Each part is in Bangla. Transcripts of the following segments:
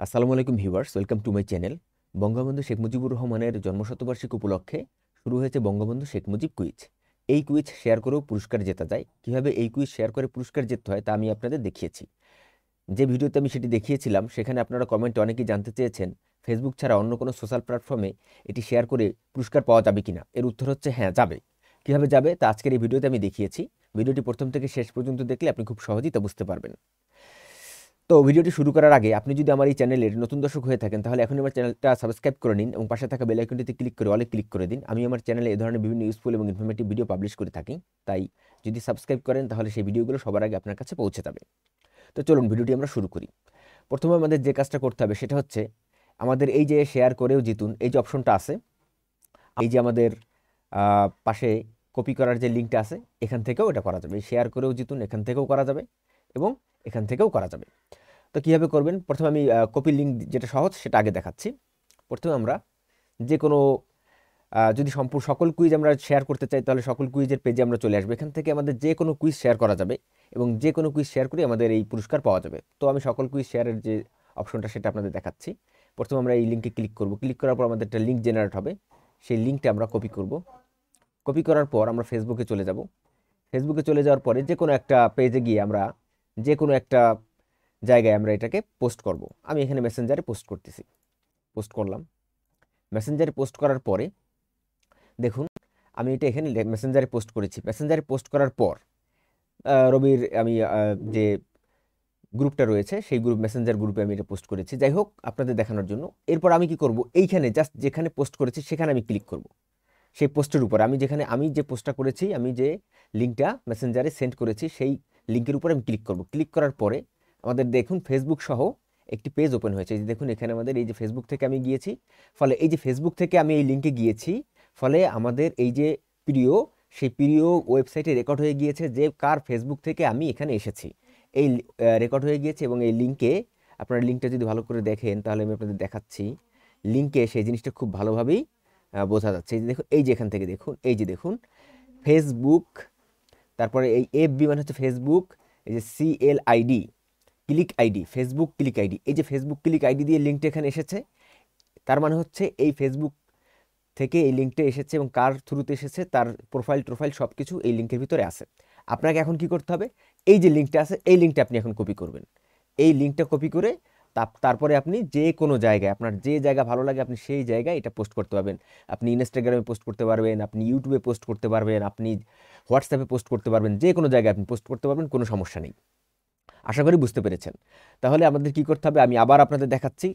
আসসালামু আলাইকুম viewers, welcome to my channel. Bangabandhu Sheikh Mujibur রহমানের জন্মশতবার্ষিকী উপলক্ষে শুরু হয়েছে বঙ্গবন্ধু শেখ মুজিব কুইজ। এই কুইজ শেয়ার করেও পুরস্কার জেতা যায়। কীভাবে এই কুইজ শেয়ার করে পুরস্কার জিততে হয় তা আমি আপনাদের দেখিয়েছি। যে ভিডিওতে আমি সেটি দেখিয়েছিলাম, সেখানে আপনারা কমেন্টে অনেকেই জানতে চেয়েছেন ফেসবুক ছাড়া অন্য কোনো সোশ্যাল প্ল্যাটফর্মে এটি শেয়ার করে পুরস্কার পাওয়া যাবে কিনা? এর উত্তর হচ্ছে হ্যাঁ যাবে। কীভাবে যাবে? তা আজকের এই ভিডিওতে আমি দেখিয়েছি। ভিডিওটি প্রথম থেকে শেষ পর্যন্ত দেখলে আপনি খুব সহজেই তা বুঝতে পারবেন। তো ভিডিওটি শুরু করার আগে আপনি যদি আমার এই চ্যানেলের নতুন দর্শক হয়ে থাকেন, তাহলে এখন আমার চ্যানেলটা সাবস্ক্রাইব করে নিন এবং পাশে থাকা বেল আইকনটিতে ক্লিক করে অলে ক্লিক করে দিন। আমি আমার চ্যানেলে এই ধরনের বিভিন্ন ইউজফুল এবং ইনফরমেটিভ ভিডিও পাবলিশ করে থাকি। তাই যদি সাবস্ক্রাইব করেন, তাহলে সেই ভিডিওগুলো সবার আগে আপনার কাছে পৌঁছে যাবে। তো চলুন ভিডিওটি আমরা শুরু করি। প্রথমে আমাদের যে কাজটা করতে হবে, সেটা হচ্ছে আমাদের এই যে শেয়ার করেও জিতুন, এই যে অপশনটা আছে, এই যে আমাদের পাশে কপি করার যে লিঙ্কটা আছে, এখান থেকেও এটা করা যাবে। শেয়ার করেও জিতুন, এখান থেকেও করা যাবে এবং এখান থেকেও করা যাবে। তো কীভাবে করবেন? প্রথমে আমি কপি লিঙ্ক যেটা সহজ সেটা আগে দেখাচ্ছি। প্রথমে আমরা যে কোনো যদি সম্পূর্ণ সকল কুইজ আমরা শেয়ার করতে চাই, তাহলে সকল কুইজের পেজে আমরা চলে আসব। এখান থেকে আমাদের যে কোনো কুইজ শেয়ার করা যাবে এবং যে কোনো কুইজ শেয়ার করে আমাদের এই পুরস্কার পাওয়া যাবে। তো আমি সকল কুইজ শেয়ারের যে অপশনটা সেটা আপনাদের দেখাচ্ছি। প্রথমে আমরা এই লিঙ্কে ক্লিক করব। ক্লিক করার পর আমাদের একটা লিঙ্ক জেনারেট হবে। সেই লিঙ্কটা আমরা কপি করব। কপি করার পর আমরা ফেসবুকে চলে যাব। ফেসবুকে চলে যাওয়ার পরে যে কোনো একটা পেজে গিয়ে আমরা যে কোনো একটা জায়গায় আমরা এটাকে পোস্ট করব। আমি এখানে মেসেঞ্জারে পোস্ট করতেছি। পোস্ট করলাম। মেসেঞ্জারে পোস্ট করার পরে, দেখুন, আমি এটা এখানে মেসেঞ্জারে পোস্ট করেছি। মেসেঞ্জারে পোস্ট করার পর রবির আমি যে গ্রুপটা রয়েছে, সেই গ্রুপ মেসেঞ্জার গ্রুপে আমি এটা পোস্ট করেছি। যাই হোক, আপনাদের দেখানোর জন্য। এরপর আমি কি করব? এইখানে জাস্ট যেখানে পোস্ট করেছি, সেখানে আমি ক্লিক করব। সেই পোস্টের উপর আমি যেখানে, আমি যে পোস্টটা করেছি, আমি যে লিঙ্কটা মেসেঞ্জারে সেন্ড করেছি, সেই লিঙ্কের উপরে আমি ক্লিক করব। ক্লিক করার পরে আমাদের দেখুন ফেসবুক সহ একটি পেজ ওপেন হয়েছে। যে দেখুন এখানে আমাদের এই যে ফেসবুক থেকে আমি গিয়েছি। ফলে এই যে ফেসবুক থেকে আমি এই লিঙ্কে গিয়েছি, ফলে আমাদের এই যে প্রিয়, সেই প্রিয় ওয়েবসাইটে রেকর্ড হয়ে গিয়েছে যে কার ফেসবুক থেকে আমি এখানে এসেছি। এই রেকর্ড হয়ে গিয়েছে এবং এই লিঙ্কে আপনারা লিঙ্কটা যদি ভালো করে দেখেন, তাহলে আমি আপনাদের দেখাচ্ছি। লিঙ্কে সেই জিনিসটা খুব ভালোভাবেই বোঝা যাচ্ছে। এই যে দেখুন, এই যে এখান থেকে দেখুন, এই যে দেখুন ফেসবুক তারপরে এই এফ বি মানে হচ্ছে ফেসবুক এই যে CL ID click ID Facebook click ID এই যে ফেসবুক ক্লিক আইডি দিয়ে লিঙ্কটা এখানে এসেছে, তার মানে হচ্ছে এই ফেসবুক থেকে এই লিঙ্কটা এসেছে এবং কার থ্রুতে এসেছে, তার প্রোফাইল টোফাইল সব কিছু এই লিঙ্কের ভিতরে আছে। আপনাকে এখন কি করতে হবে? এই যে লিঙ্কটা আছে, এই লিঙ্কটা আপনি এখন কপি করবেন। এই লিঙ্কটা কপি করে তারপরে আপনি যে কোনো জায়গায়, আপনার যে জায়গা ভালো লাগে আপনি সেই জায়গায় এটা পোস্ট করতে পারবেন। আপনি ইনস্টাগ্রামে পোস্ট করতে পারবেন, আপনি ইউটিউবে পোস্ট করতে পারবেন, আপনি হোয়াটসঅ্যাপে পোস্ট করতে পারবেন, যে কোনো জায়গায় আপনি পোস্ট করতে পারবেন, কোনো সমস্যা নেই। আশা করি বুঝতে পেরেছেন। তাহলে আমাদের কি করতে হবে? আমি আবার আপনাদের দেখাচ্ছি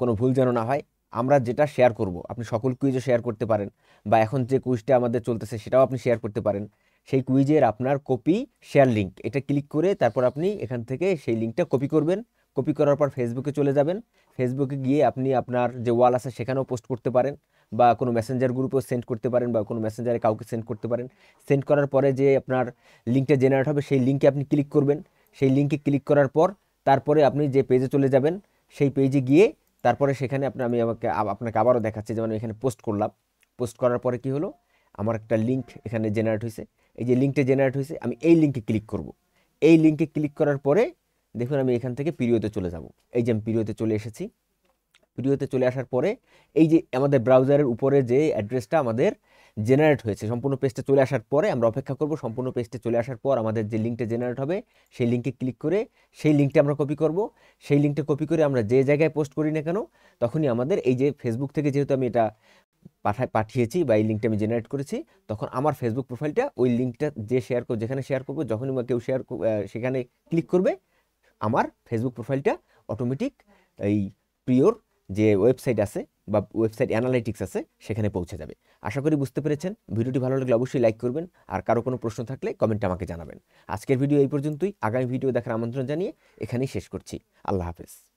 কোনো ভুল যেন না হয়। আমরা যেটা শেয়ার করব, আপনি সকল কুইজও শেয়ার করতে পারেন বা এখন যে কুইজটা আমাদের চলতেছে সেটাও আপনি শেয়ার করতে পারেন। সেই কুইজের আপনার কপি শেয়ার লিঙ্ক এটা ক্লিক করে তারপর আপনি এখান থেকে সেই লিঙ্কটা কপি করবেন। কপি করার পর ফেসবুকে চলে যাবেন। ফেসবুকে গিয়ে আপনি আপনার যে ওয়াল আছে সেখানেও পোস্ট করতে পারেন বা কোনো মেসেঞ্জার গ্রুপেও সেন্ড করতে পারেন বা কোনো মেসেঞ্জারে কাউকে সেন্ড করতে পারেন। সেন্ড করার পরে যে আপনার লিঙ্কটা জেনারেট হবে, সেই লিঙ্কে আপনি ক্লিক করবেন। সেই লিঙ্কে ক্লিক করার পর তারপরে আপনি যে পেজে চলে যাবেন, সেই পেজে গিয়ে তারপরে সেখানে আপনি, আমি আমাকে আপনাকে আবারও দেখাচ্ছি, যেমন এখানে পোস্ট করলাম। পোস্ট করার পরে কি হলো? আমার একটা লিঙ্ক এখানে জেনারেট হয়েছে। এই যে লিঙ্কটা জেনারেট হয়েছে, আমি এই লিঙ্কে ক্লিক করব। এই লিঙ্কে ক্লিক করার পরে দেখুন আমি এখান থেকে পিরিয়তে চলে যাব। এই যে আমি পিরিয়তে চলে এসেছি। ভিডিওতে চলে আসার পরে এই যে আমাদের ব্রাউজারের উপরে যে অ্যাড্রেসটা আমাদের জেনারেট হয়েছে, সম্পূর্ণ পেজটা চলে আসার পরে আমরা অপেক্ষা করব, সম্পূর্ণ পেজটা চলে আসার পর আমাদের যে লিঙ্কটা জেনারেট হবে, সেই লিঙ্কে ক্লিক করে সেই লিঙ্কটা আমরা কপি করব। সেই লিঙ্কটা কপি করে আমরা যে জায়গায় পোস্ট করি না কেন, তখনই আমাদের এই যে ফেসবুক থেকে যেহেতু আমি এটা পাঠায় পাঠিয়েছি বা এই লিঙ্কটা আমি জেনারেট করেছি, তখন আমার ফেসবুক প্রোফাইলটা ওই লিঙ্কটা যে শেয়ার করব, যেখানে শেয়ার করব, যখনই কেউ শেয়ার সেখানে ক্লিক করবে আমার ফেসবুক প্রোফাইলটা অটোমেটিক এই প্রিয়র যে ওয়েবসাইট আছে বা ওয়েবসাইট অ্যানালাইটিক্স আছে, সেখানে পৌঁছে যাবে। আশা করি বুঝতে পেরেছেন। ভিডিওটি ভালো লাগলে অবশ্যই লাইক করবেন। আর কারও কোনো প্রশ্ন থাকলে কমেন্টে আমাকে জানাবেন। আজকের ভিডিও এই পর্যন্তই। আগামী ভিডিও দেখার আমন্ত্রণ জানিয়ে এখানেই শেষ করছি। আল্লাহ হাফেজ।